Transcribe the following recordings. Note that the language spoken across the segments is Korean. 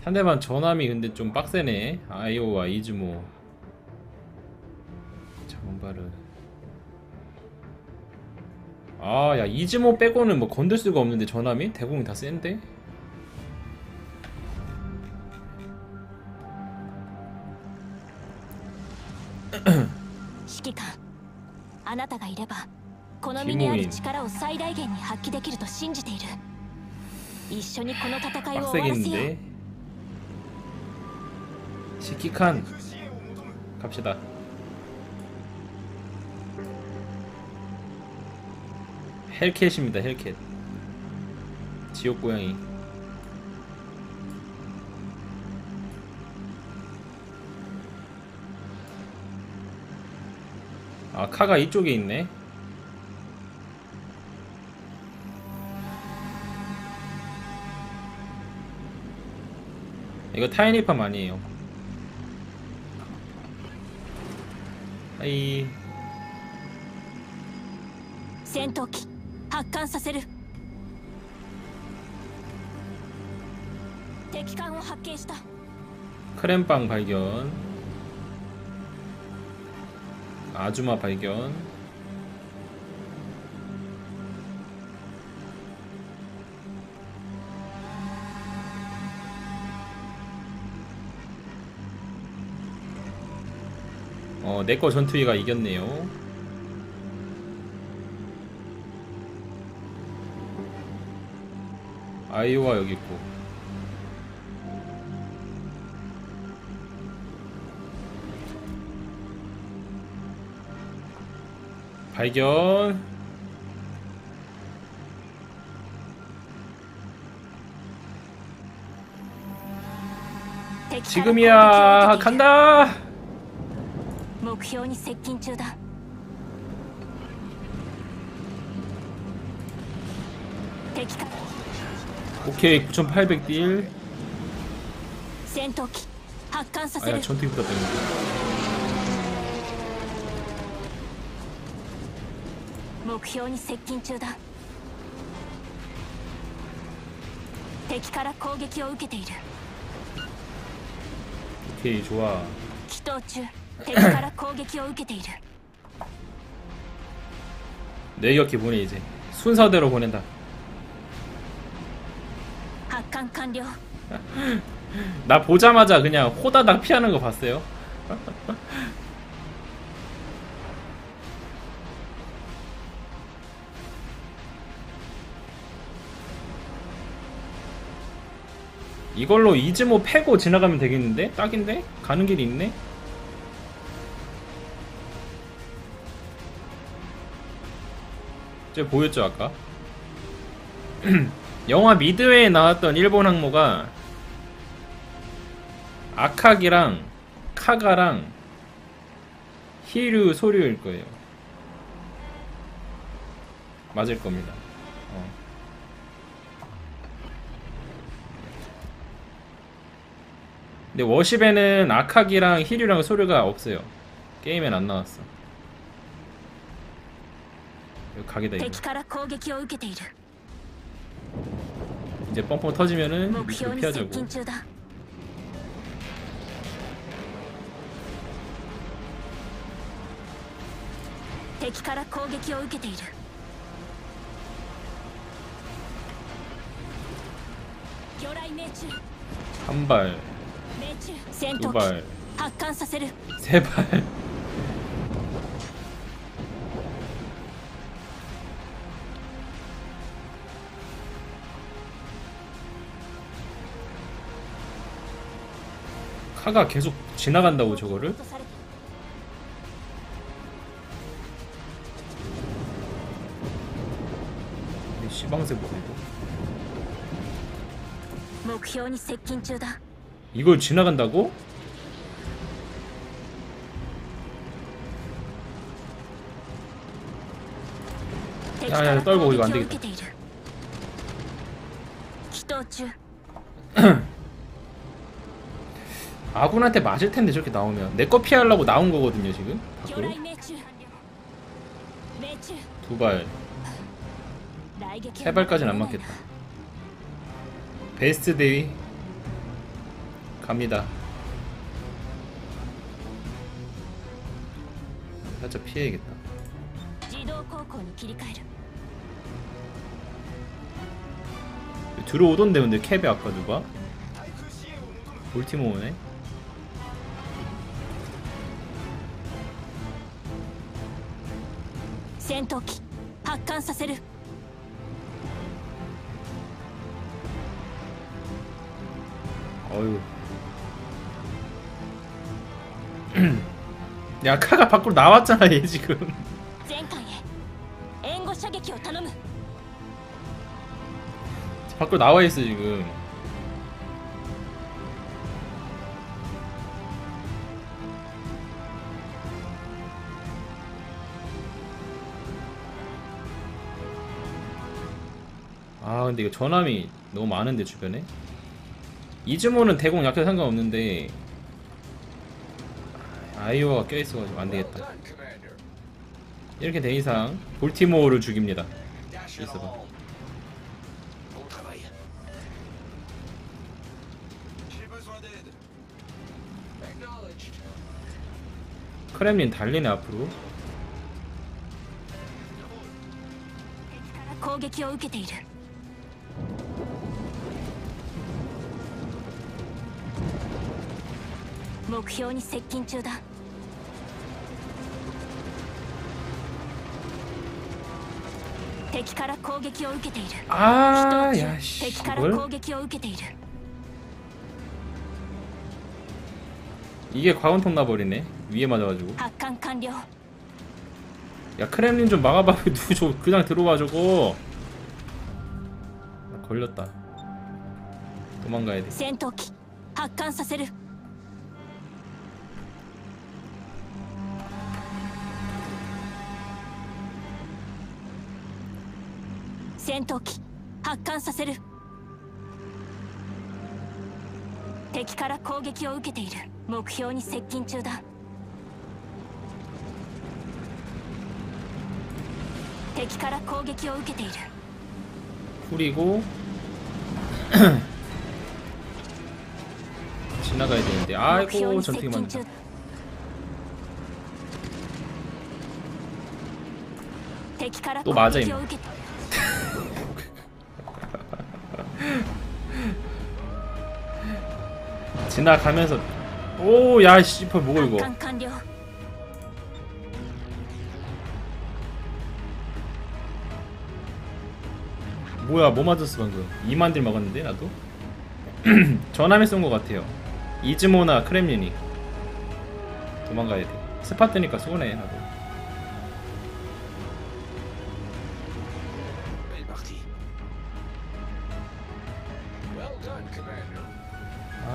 상대방 전함이 근데 좀 빡세네. 아이오와 이즈모. 장바르 아야 이즈모 빼고는 뭐 건들 수가 없는데 전함이? 대공이 다 센데 あなたがいればこの身にある力を最大限に発揮できると信じている一緒にこの戦いを終わらせよう 빡세겠는데 시키칸 갑시다 헬캣입니다 헬캣 지옥 고양이 아 카가 이쪽에 있네 이거 타이니팜 아니에요 하이 戦闘機発艦させる敵艦を発見した 크렘빵 발견 아주마 발견 어, 내거 전투기가 이겼네요. 아이오와 여기 있고. 발견. 지금이야. 간다. 목표에 접근 중이다. 오케이 9800딜. 아야 전투기보다 때문에 目標に接近中だ敵から攻撃を受けている 오케이 좋아 祈祷中敵から攻撃を受けている 내격히 보내 이제 순서대로 보낸다 発艦完了 나 보자마자 그냥 호다닥 피하는 거 봤어요? 이걸로 이즈모 패고 지나가면 되겠는데? 딱인데? 가는 길이 있네? 저 보였죠 아까? 영화 미드웨이에 나왔던 일본 항모가 아카기랑 카가랑 히류 소류일 거예요. 맞을 겁니다. 근데 워십에는 아카기랑 히류랑 소류가 없어요. 게임엔 안 나왔어. 여기 각이다 이거. 이제 뻥뻥 터지면은 밑으로 피하자고. 한 발. 戦 두 闘機 발, 発艦させる 세 발. 카가 계속 지나간다고 저거를? 落とされて 이 시방새 뭐야 이거? 目標に接近中だ 이걸 지나간다고? 야야 떨고 이거 안되겠다. 아군한테 맞을텐데 저렇게 나오면. 내 거 피하려고 나온거거든요 지금. 밖으로. 두발. 세발까지는 안맞겠다. 베스트 데이. 갑니다 살짝 피해야겠다 自動航行に切り替える 들어오던데 근데 캡이 아까 누가? 볼티모어네? 戦闘機発艦させる 어휴 야 카가 밖으로 나왔잖아 얘 지금. 밖으로 나와있어 지금. 아 근데 이거 전함이 너무 많은데 주변에? 이즈모는 대공 약해 상관없는데 아이오가 껴있어가지고 안되겠다 이렇게 된 이상 볼티모어를 죽입니다 있어봐 Bon travail. J'ai besoin d'aide. Acknowledged. 크렘린 달리네 앞으로 敵から攻撃を受けている目標に接近中だ 敵から攻撃を受けている 아 人 야 敵 씨 から攻 이걸 撃を受けている 이게 과원통 나버리네 위에 맞아가지고 発艦完了 야 크렘린 좀 막아봐 누구 저 그냥 들어와 저거 나 걸렸다 도망가야 돼 戦闘機発艦させる 戦闘機発艦させる敵から攻撃を受けている目標に接近中だ敵から攻撃を受けている 뿌리고 지나가야 되는데 目標 아이고 に接 전투기 近 맞다 中敵から攻 또 맞아, 撃 임마. 지나가면서 오야 씨발 뭐고 이거? 뭐야 뭐 맞았어 방금? 이만딜 먹었는데 나도? 전함에 쏜 것 같아요. 이즈모나 크렘린이. 도망가야 돼. 스파트니까 손해 나도.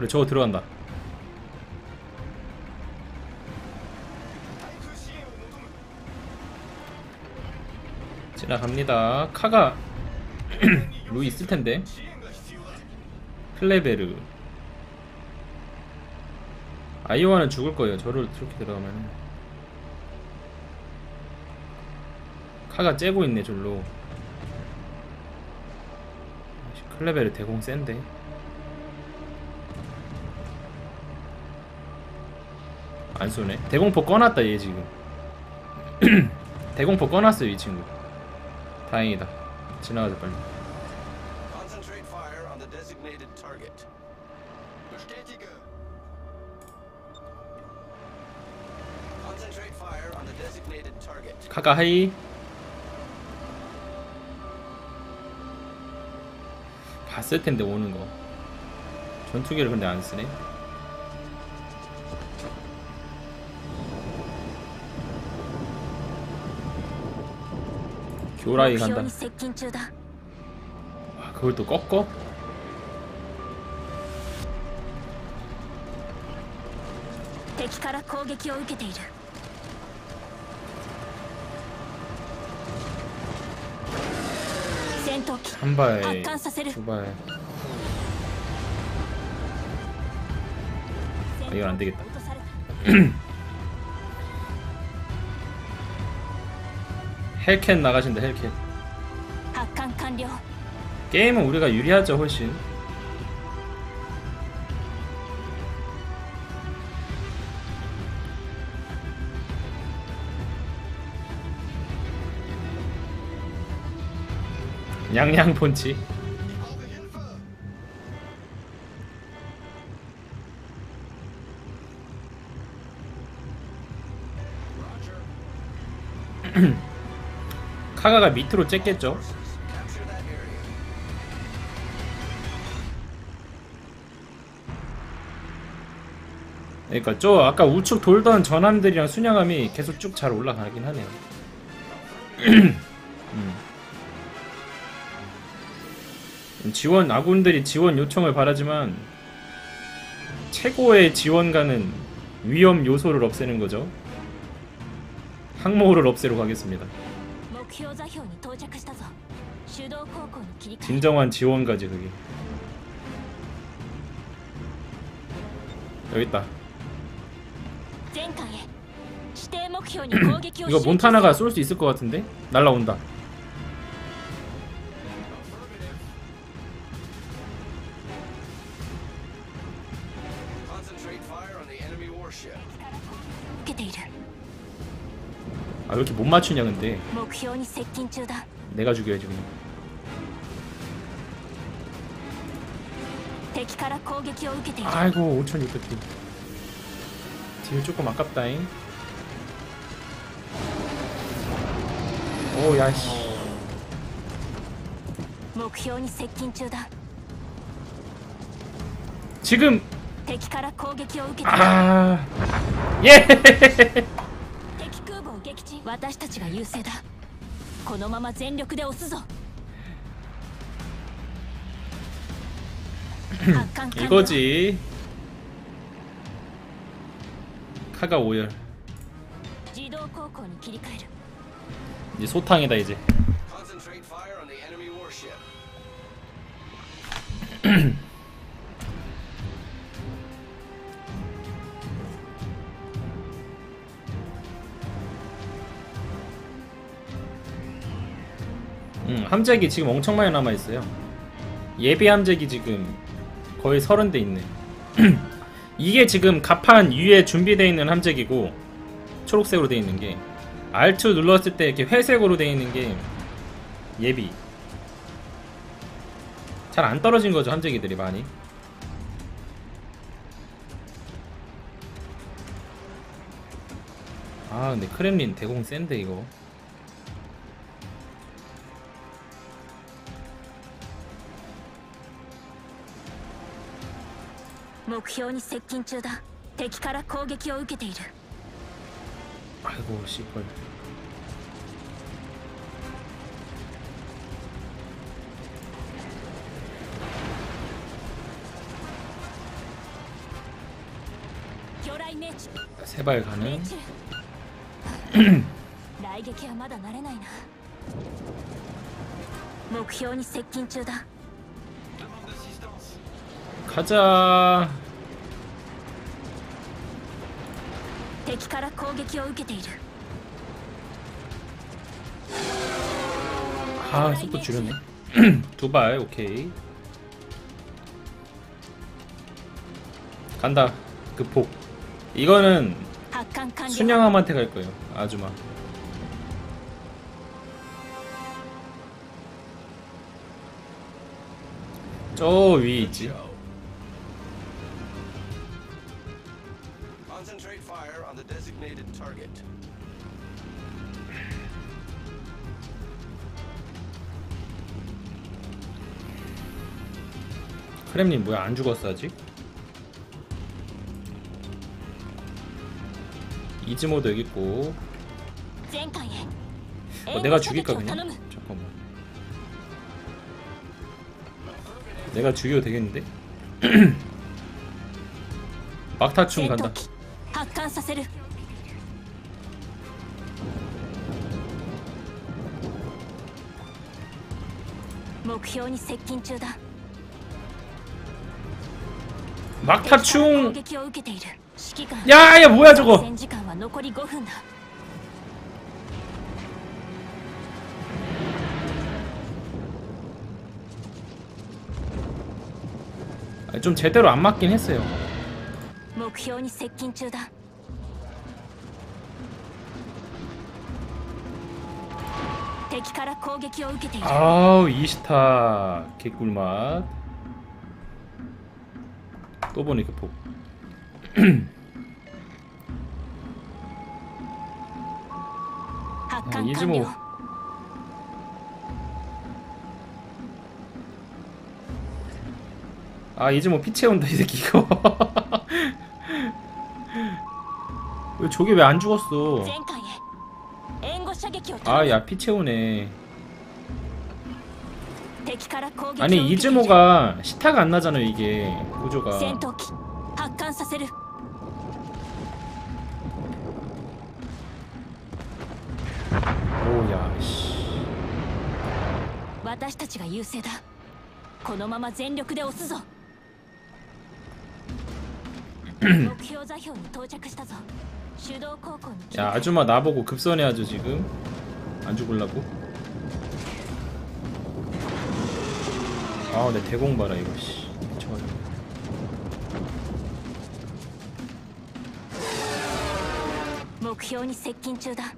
그래 저거 들어간다. 지나갑니다. 카가 루이 있을 텐데. 클레베르. 아이오와는 죽을 거예요. 저를 저렇게 들어가면 카가 째고 있네 아이씨, 클레베르 대공 센데 안 쏘네 대공포 꺼놨다 얘 지금 대공포 꺼놨어요 이 친구 다행이다 지나가자 빨리 Concentrate fire on the designated target. Bestätige. Concentrate fire on the designated target. 카가 하이 봤을 텐데 오는 거 전투기를 근데 안 쓰네 교라이 간다. 아, 그걸 또 꺾어? 한 발, 두 발. 아, 이건 안 되겠다. 헬켄 나가신다 헬켄. 게임은 우리가 유리하죠 훨씬. 양양 본치. 카가가 밑으로 쬐겠죠. 그러니까 저 아까 우측 돌던 전함들이랑 순양함이 계속 쭉 잘 올라가긴 하네요. 음. 지원 아군들이 지원 요청을 바라지만 최고의 지원가는 위험 요소를 없애는 거죠. 항모를 없애러 가겠습니다. 진정한 지원가지 그게. 여기 있다. 이거 몬타나가 쏠 수 있을 것 같은데? 날라온다. 아 왜 이렇게 못 맞추냐 근데? 내가 죽여야지 그냥. 아이고 5600피 딜 조금 아깝다잉. 오 야씨. 지금! 아. 예! 敵空母を撃沈私たちが優勢だこのまま全力で押すぞ発艦完了 이거지 카가 오열 自動航行に切り替える 이제 소탕이다 이제 함재기 지금 엄청 많이 남아있어요. 예비 함재기 지금 거의 30대 있네. 이게 지금 갑판 위에 준비되어 있는 함재기고 초록색으로 되어 있는 게 R2 눌렀을 때 이렇게 회색으로 되어 있는 게 예비. 잘 안 떨어진 거죠 함재기들이 많이? 아 근데 크렘린 대공 센데 이거 目標に接近中だ敵から攻撃を受けている 아이고 씨발魚雷命中 세발 命 가능 中来撃はまだ慣れないな目標に接近中だ 가자 敵から攻撃を受けている 아 속도 줄였네 두발 오케이 간다 그 폭 이거는 発艦完了 순양함한테 갈 거예요 아주마 저 위에 있지 크렘린 뭐야 안 죽었어 아직? 이즈모도 여기 있고 前回へ 어, 내가 죽일까 그냥? 잠깐만 내가 죽여도 되겠는데? 막타충 戦 간다 闘機発艦させる目標に接近中だ 막타충. 야야 뭐야 저거? 좀 제대로 안 맞긴 했어요. 아우 이스타 개꿀맛. 또 보니까 폭. 아, 이지 뭐. 아 이제 뭐 피 채운다 이 새끼 이거. 왜 저게 왜 안 죽었어? 아야 피 채우네. 아니 いる 이즈모가 시타가 안 나잖아요 이게 구조가 戦闘機発艦させる 오야 씨 私たちが優勢だこのまま全力で押すぞ目標座標に到着したぞ手動高校に切り替え 야 아줌마 나보고 급선해야죠 지금 안 죽을라고 아내 대공 봐라 이거 씨 미쳐가지고 目標に接近中だ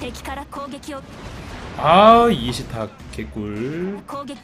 敵から攻撃を 아 이시타 개꿀 攻撃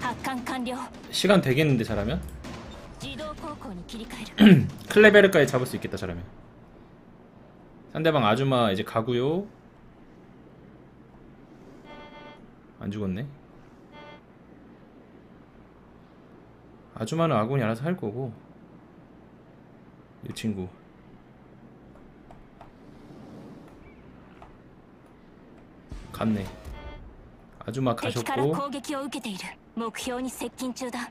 発艦完了 시간 되겠는데 잘하면 클레베르까지 잡을 수 있겠다 잘하면 상대방 아줌마 이제 가고요 안 죽었네 아줌마는 아군이 알아서 할 거고 이 친구 갔네 아줌마 敵から 가셨고 攻撃を受けている目標に接近中だ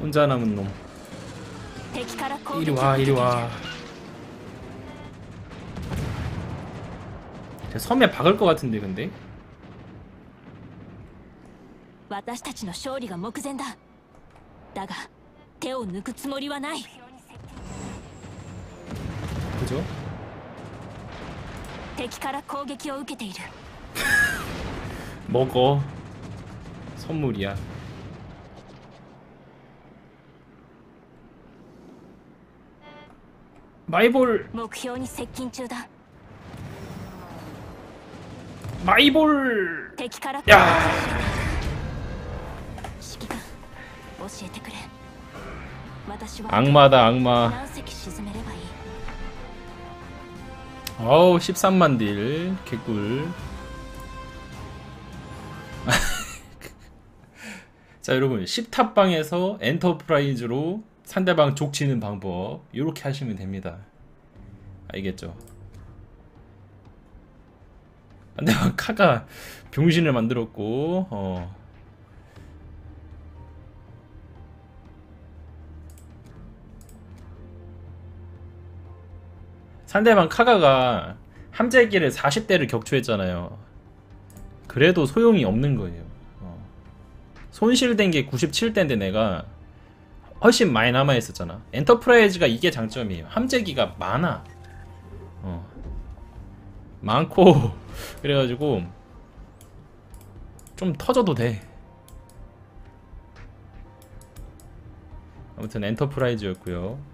혼자 남은 놈 敵から攻 이리 撃を 와 受け 이리 ている 와 제 섬에 박을 것 같은데 근데 私たちの勝利が目前だだが手を抜くつもりはない 그죠? 敵から攻撃を受けている 먹어 선물이야 마이볼. 마이볼. 야. 악마다 악마. 어우 13만 딜. 개꿀. 자 여러분. 10탑방에서 엔터프라이즈로 상대방 족치는 방법 이렇게 하시면 됩니다 알겠죠? 상대방 카가 병신을 만들었고 어. 상대방 카가가 함재기를 40대를 격추했잖아요. 그래도 소용이 없는 거예요. 어. 손실된 게 97대인데 내가 훨씬 많이 남아 있었잖아. 엔터프라이즈가 이게 장점이에요. 함재기가 많아. 어. 많고 그래가지고 좀 터져도 돼. 아무튼 엔터프라이즈였고요.